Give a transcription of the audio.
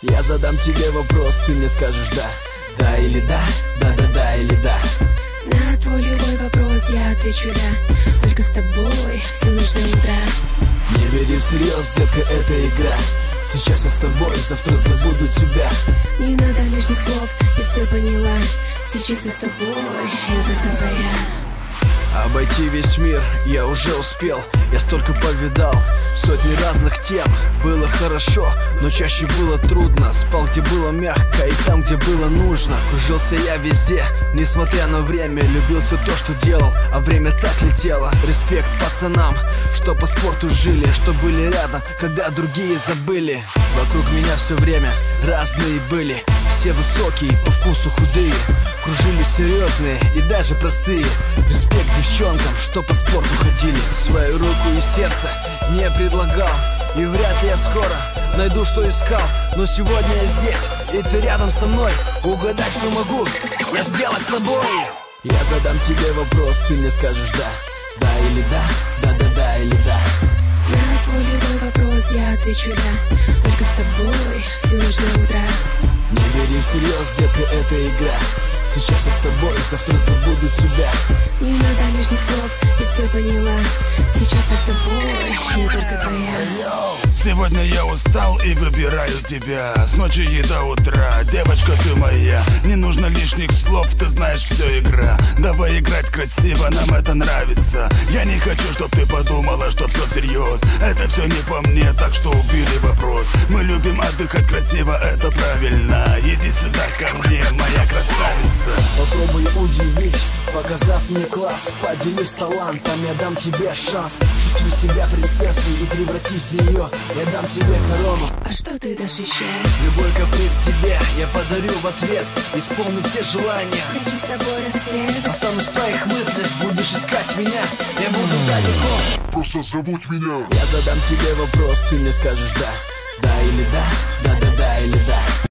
Я задам тебе вопрос, ты мне скажешь да Да или да, да-да-да или да На твой любой вопрос я отвечу да Только с тобой всю ночь до утра Не бери всерьез, детка, это игра. Сейчас я с тобой, завтра забуду тебя. Не надо лишних слов, я все поняла. Сейчас я с тобой, только твоя Обойти весь мир я уже успел Я столько повидал, сотни разных тем. Было хорошо, но чаще было трудно. Спал где было мягко и там где было нужно. Кружился я везде, несмотря на время. Любил все то, что делал, а время так летело. Респект пацанам, что по спорту жили Что были рядом, когда другие забыли. Вокруг меня все время разные были Все высокие, по вкусу худые Кружили серьезные и даже простые. Респект девчонкам, что по спорту ходили. Свою руку и сердце не предлагал И вряд ли я скоро найду, что искал. Но сегодня я здесь, и ты рядом со мной. Угадать, что могу, я сделать с тобой. Я задам тебе вопрос, ты мне скажешь да Да или да, да-да-да или да На твой любой вопрос я отвечу да Только с тобой всю ночь до утра всерьез, детка, это игра? Сейчас я с тобой, завтра забуду тебя. Не надо лишних слов, я все поняла. Сейчас я с тобой, я только твоя Сегодня я устал и выбираю тебя. С ночи и до утра, девочка ты моя. Не нужно лишних слов, ты знаешь, все игра. Давай играть красиво, нам это нравится. Я не хочу, чтоб ты подумала, что все всерьез Это все не по мне, так что убили вопрос. Мы любим отдыхать красиво, это правильно. Иди сюда ко мне, моя красавица. Попробуй удивить, показав мне класс Поделись талантом, я дам тебе шанс. Чувствуй себя принцессой и превратись в нее. Я дам тебе корону А что ты дашь еще? Любой каприз тебе я подарю в ответ. Исполню все желания. Хочу с тобой рассвет. Останусь в твоих мыслях, будешь искать меня. Я буду далеко. Просто забудь меня. Я задам тебе вопрос, ты мне скажешь да Да или да, да-да-да или да